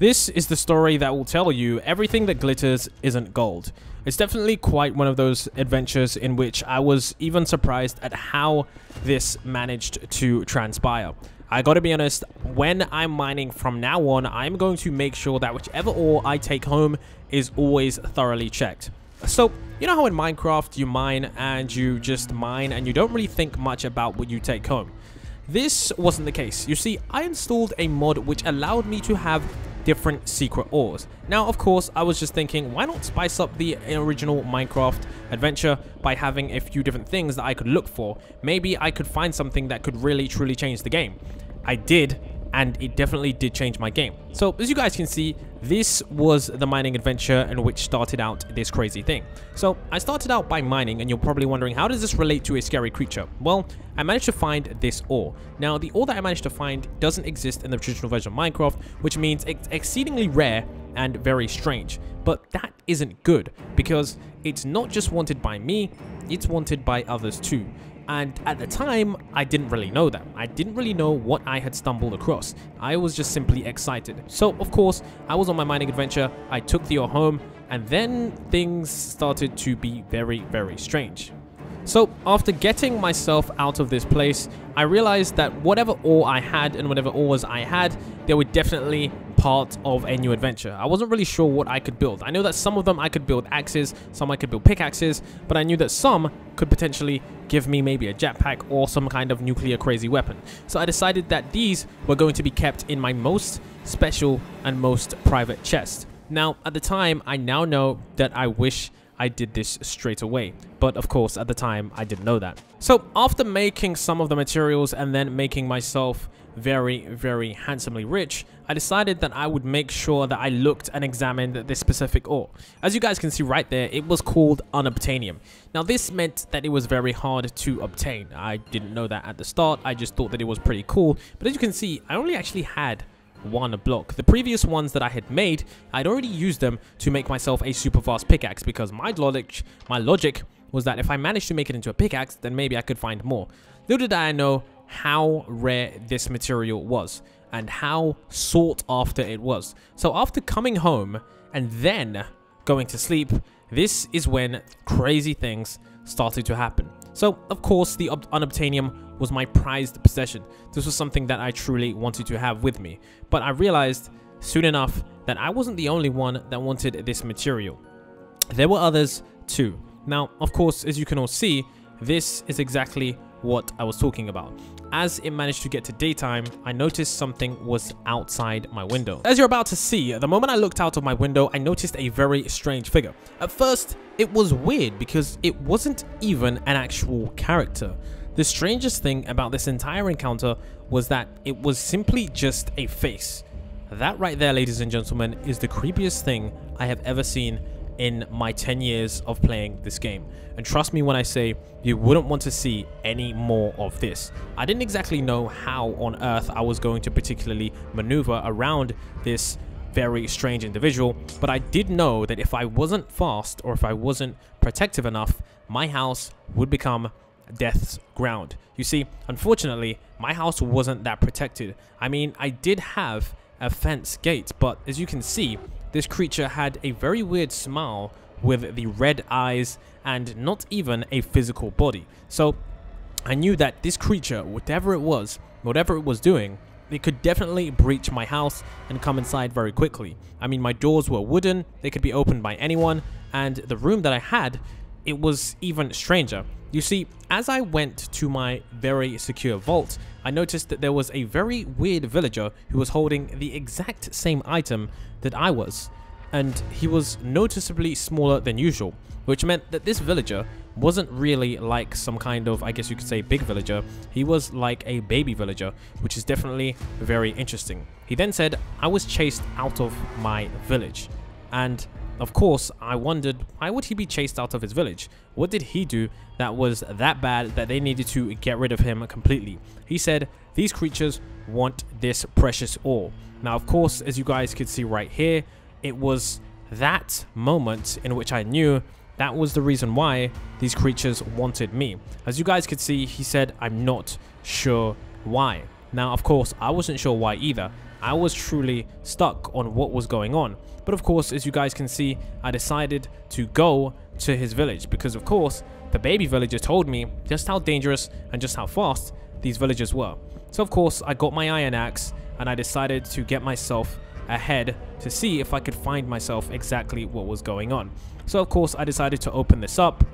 This is the story that will tell you everything that glitters isn't gold. It's definitely quite one of those adventures in which I was even surprised at how this managed to transpire. I gotta be honest, when I'm mining from now on, I'm going to make sure that whichever ore I take home is always thoroughly checked. So, you know how in Minecraft you mine and you just mine and you don't really think much about what you take home? This wasn't the case. You see, I installed a mod which allowed me to have different secret ores. Now, of course, I was just thinking, why not spice up the original Minecraft adventure by having a few different things that I could look for? Maybe I could find something that could really, truly change the game. I did, and it definitely did change my game. So as you guys can see, this was the mining adventure and which started out this crazy thing. So I started out by mining and you're probably wondering how does this relate to a scary creature? Well, I managed to find this ore. Now the ore that I managed to find doesn't exist in the traditional version of Minecraft, which means it's exceedingly rare and very strange. But that isn't good because it's not just wanted by me, it's wanted by others too. And at the time, I didn't really know that. I didn't really know what I had stumbled across. I was just simply excited. So, of course, I was on my mining adventure, I took the ore home, and then things started to be very, very strange. So after getting myself out of this place, I realized that whatever ore I had and whatever ores I had, they were definitely part of a new adventure. I wasn't really sure what I could build. I know that some of them I could build axes, some I could build pickaxes, but I knew that some could potentially give me maybe a jetpack or some kind of nuclear crazy weapon. So I decided that these were going to be kept in my most special and most private chest. Now, at the time, I now know that I wish I did this straight away. But of course, at the time, I didn't know that. So after making some of the materials and then making myself very, very handsomely rich, I decided that I would make sure that I looked and examined this specific ore. As you guys can see right there, it was called unobtainium. Now this meant that it was very hard to obtain. I didn't know that at the start, I just thought that it was pretty cool. But as you can see, I only actually had one block. The previous ones that I had made, I'd already used them to make myself a super fast pickaxe because my logic, my logic was that if I managed to make it into a pickaxe, then maybe I could find more. Little did I know how rare this material was and how sought after it was. So after coming home and then going to sleep, this is when crazy things started to happen. So, of course, the unobtainium was my prized possession. This was something that I truly wanted to have with me. But I realized soon enough that I wasn't the only one that wanted this material. There were others too. Now, of course, as you can all see, this is exactly what I was talking about. As it managed to get to daytime, I noticed something was outside my window. As you're about to see, the moment I looked out of my window, I noticed a very strange figure. At first, it was weird because it wasn't even an actual character. The strangest thing about this entire encounter was that it was simply just a face. That right there, ladies and gentlemen, is the creepiest thing I have ever seen in my 10 years of playing this game. And trust me when I say you wouldn't want to see any more of this. I didn't exactly know how on earth I was going to particularly maneuver around this very strange individual, but I did know that if I wasn't fast or if I wasn't protective enough, my house would become death's ground. You see, unfortunately, my house wasn't that protected. I mean, I did have a fence gate, but as you can see, this creature had a very weird smile with the red eyes and not even a physical body. So I knew that this creature, whatever it was, whatever it was doing, it could definitely breach my house and come inside very quickly. I mean, my doors were wooden, they could be opened by anyone, and the room that I had, it was even stranger. You see, as I went to my very secure vault, I noticed that there was a very weird villager who was holding the exact same item that I was, and he was noticeably smaller than usual, which meant that this villager wasn't really like some kind of, I guess you could say, big villager. He was like a baby villager, which is definitely very interesting. He then said, I was chased out of my village, and of course, I wondered why would he be chased out of his village? What did he do that was that bad that they needed to get rid of him completely? He said, these creatures want this precious ore. Now, of course, as you guys could see right here, it was that moment in which I knew that was the reason why these creatures wanted me. As you guys could see, he said, I'm not sure why. Now, of course, I wasn't sure why either. I was truly stuck on what was going on. But of course, as you guys can see, I decided to go to his village because of course, the baby villagers told me just how dangerous and just how fast these villagers were. So of course, I got my iron axe and I decided to get myself ahead to see if I could find myself exactly what was going on. So of course, I decided to open this up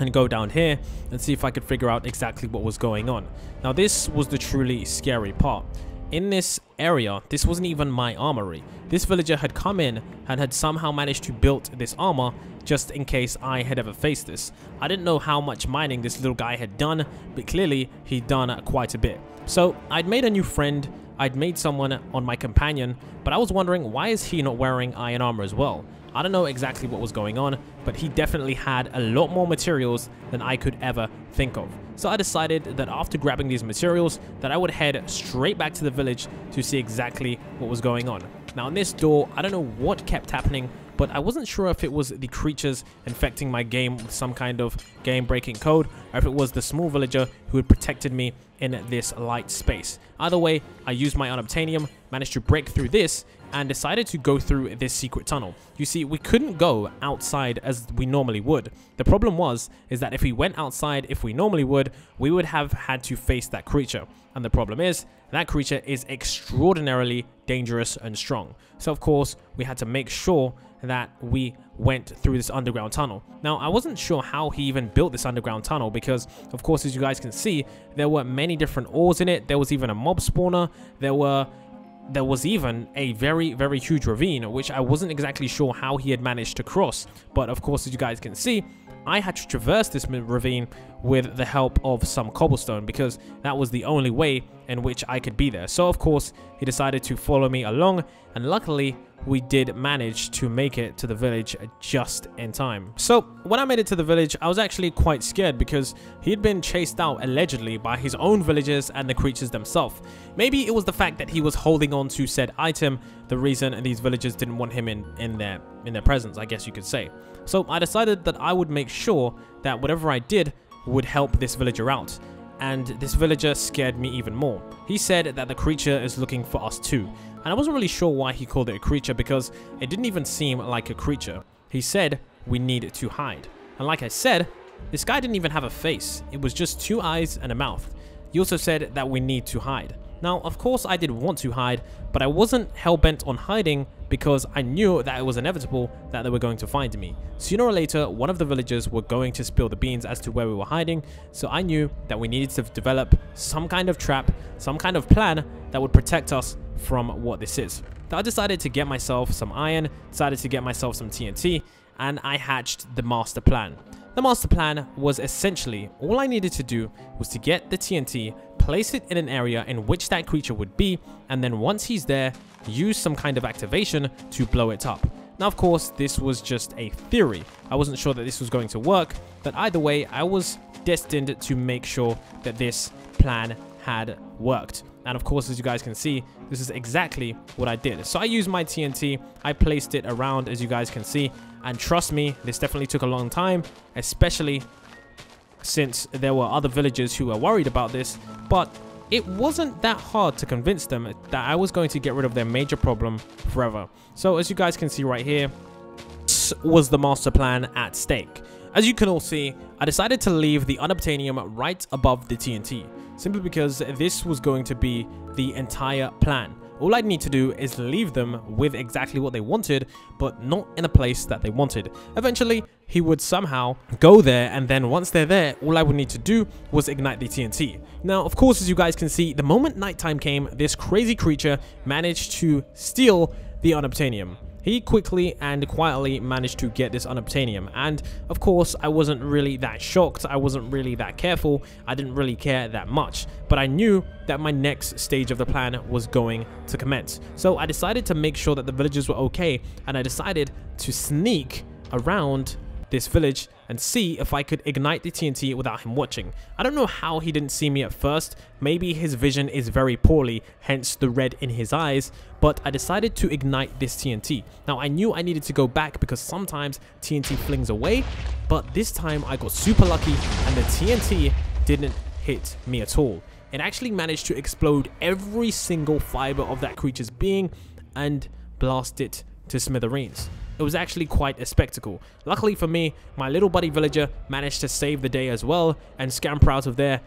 and go down here and see if I could figure out exactly what was going on. Now this was the truly scary part. In this area, this wasn't even my armory. This villager had come in and had somehow managed to build this armor just in case I had ever faced this. I didn't know how much mining this little guy had done, but clearly he'd done quite a bit. So I'd made a new friend, I'd made someone on my companion, but I was wondering why is he not wearing iron armor as well? I don't know exactly what was going on, but he definitely had a lot more materials than I could ever think of. So I decided that after grabbing these materials, that I would head straight back to the village to see exactly what was going on. Now in this door, I don't know what kept happening, but I wasn't sure if it was the creatures infecting my game with some kind of game-breaking code, or if it was the small villager who had protected me in this light space. Either way, I used my unobtainium, managed to break through this, and decided to go through this secret tunnel. You see, we couldn't go outside as we normally would. The problem was, is that if we went outside if we normally would, we would have had to face that creature. And the problem is, that creature is extraordinarily dangerous and strong. So of course, we had to make sure that we went through this underground tunnel. Now, I wasn't sure how he even built this underground tunnel because, of course, as you guys can see, there were many different ores in it. There was even a mob spawner. There were there was even a very, very huge ravine, which I wasn't exactly sure how he had managed to cross. But of course, as you guys can see, I had to traverse this ravine with the help of some cobblestone because that was the only way in which I could be there. So of course, he decided to follow me along and luckily we did manage to make it to the village just in time. So when I made it to the village, I was actually quite scared because he had been chased out allegedly by his own villagers and the creatures themselves. Maybe it was the fact that he was holding on to said item, the reason these villagers didn't want him in, in, their, in their presence, I guess you could say. So I decided that I would make sure that whatever I did would help this villager out. And this villager scared me even more. He said that the creature is looking for us too. And I wasn't really sure why he called it a creature because it didn't even seem like a creature. He said we need to hide. And like I said, this guy didn't even have a face. It was just two eyes and a mouth. He also said that we need to hide. Now, of course I did want to hide, but I wasn't hell-bent on hiding because I knew that it was inevitable that they were going to find me. Sooner or later, one of the villagers were going to spill the beans as to where we were hiding, so I knew that we needed to develop some kind of trap, some kind of plan that would protect us from what this is. So I decided to get myself some iron, decided to get myself some TNT, and I hatched the master plan. The master plan was essentially all I needed to do was to get the TNT, place it in an area in which that creature would be, and then once he's there, use some kind of activation to blow it up. Now, of course, this was just a theory. I wasn't sure that this was going to work, but either way, I was destined to make sure that this plan had worked. And of course, as you guys can see, this is exactly what I did. So I used my TNT, I placed it around, as you guys can see, and trust me, this definitely took a long time, especially since there were other villagers who were worried about this, but it wasn't that hard to convince them that I was going to get rid of their major problem forever. So as you guys can see right here, this was the master plan at stake. As you can all see, I decided to leave the unobtainium right above the TNT, simply because this was going to be the entire plan. All I'd need to do is leave them with exactly what they wanted, but not in a place that they wanted. Eventually, he would somehow go there, and then once they're there, all I would need to do was ignite the TNT. Now, of course, as you guys can see, the moment nighttime came, this crazy creature managed to steal the unobtainium. He quickly and quietly managed to get this unobtainium and of course I wasn't really that shocked, I wasn't really that careful, I didn't really care that much, but I knew that my next stage of the plan was going to commence. So I decided to make sure that the villagers were okay and I decided to sneak around this village and see if I could ignite the TNT without him watching. I don't know how he didn't see me at first, maybe his vision is very poorly, hence the red in his eyes, but I decided to ignite this TNT. Now I knew I needed to go back because sometimes TNT flings away, but this time I got super lucky and the TNT didn't hit me at all. it actually managed to explode every single fiber of that creature's being and blast it to smithereens. It was actually quite a spectacle. Luckily for me, my little buddy villager managed to save the day as well and scamper out of there